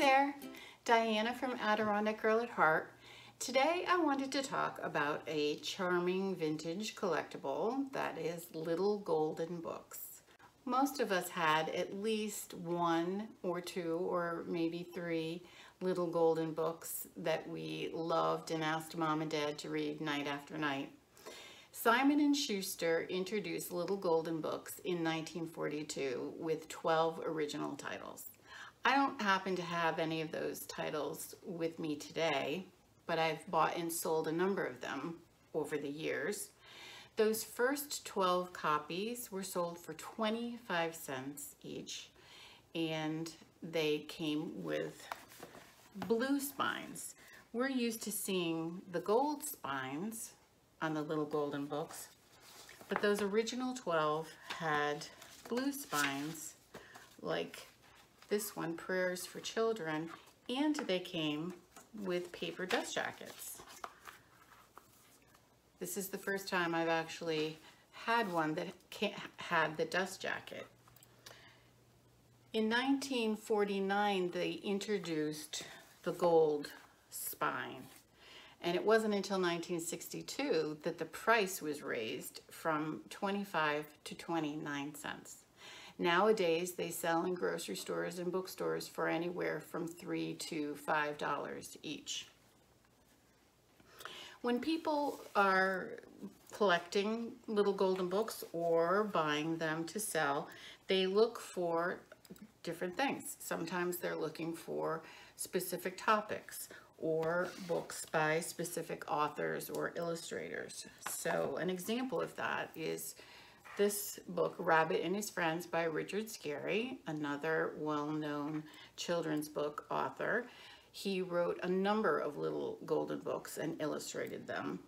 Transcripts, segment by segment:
there, Diana from Adirondack Girl at Heart. Today I wanted to talk about a charming vintage collectible that is Little Golden Books. Most of us had at least one or two or maybe three little golden books that we loved and asked mom and dad to read night after night. Simon & Schuster introduced Little Golden Books in 1942 with 12 original titles. I don't happen to have any of those titles with me today, but I've bought and sold a number of them over the years. Those first 12 copies were sold for 25 cents each, and they came with blue spines. We're used to seeing the gold spines on the little golden books, but those original 12 had blue spines like this one, Prayers for Children, and they came with paper dust jackets. This is the first time I've actually had one that had the dust jacket. In 1949, they introduced the gold spine. And it wasn't until 1962 that the price was raised from 25 to 29 cents. Nowadays, they sell in grocery stores and bookstores for anywhere from three to five dollars each. When people are collecting little golden books or buying them to sell, they look for different things. Sometimes they're looking for specific topics or books by specific authors or illustrators. So an example of that is this book, Rabbit and His Friends by Richard Scarry, another well-known children's book author. He wrote a number of little golden books and illustrated them,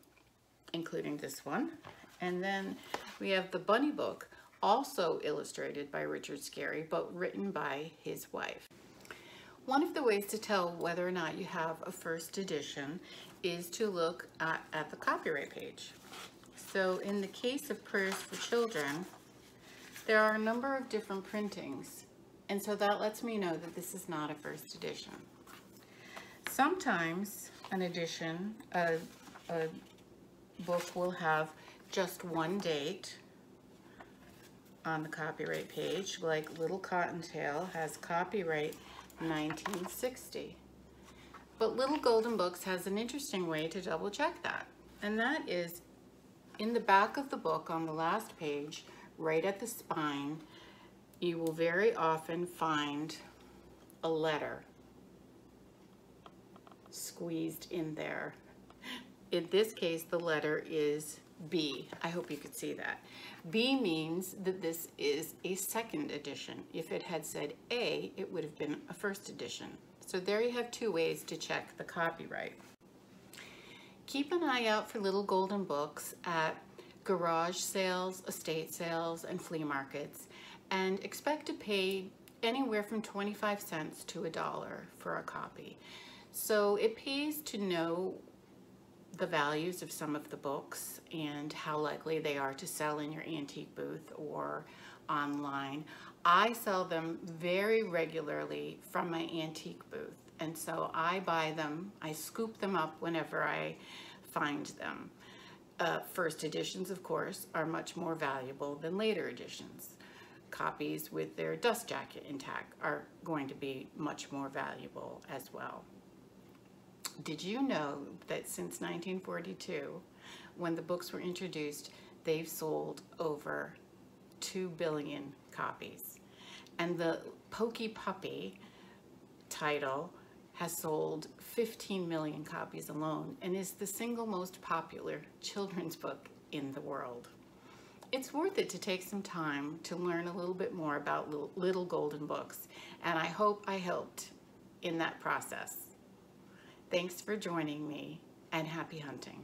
including this one. And then we have the bunny book, also illustrated by Richard Scarry, but written by his wife. One of the ways to tell whether or not you have a first edition is to look at, at the copyright page. So in the case of Prayers for Children, there are a number of different printings. And so that lets me know that this is not a first edition. Sometimes an edition, a, a book will have just one date on the copyright page, like Little Cottontail has copyright 1960. But Little Golden Books has an interesting way to double check that. And that is in the back of the book on the last page, right at the spine, you will very often find a letter squeezed in there. In this case, the letter is B. I hope you could see that. B means that this is a second edition. If it had said A, it would have been a first edition. So there you have two ways to check the copyright. Keep an eye out for little golden books at garage sales, estate sales, and flea markets, and expect to pay anywhere from 25 cents to a dollar for a copy. So it pays to know the values of some of the books and how likely they are to sell in your antique booth or online. I sell them very regularly from my antique booth and so I buy them, I scoop them up whenever I find them. Uh, first editions, of course, are much more valuable than later editions. Copies with their dust jacket intact are going to be much more valuable as well. Did you know that since 1942, when the books were introduced, they've sold over 2 billion copies? And the Poky Puppy title has sold 15 million copies alone and is the single most popular children's book in the world. It's worth it to take some time to learn a little bit more about Little Golden Books, and I hope I helped in that process. Thanks for joining me, and happy hunting.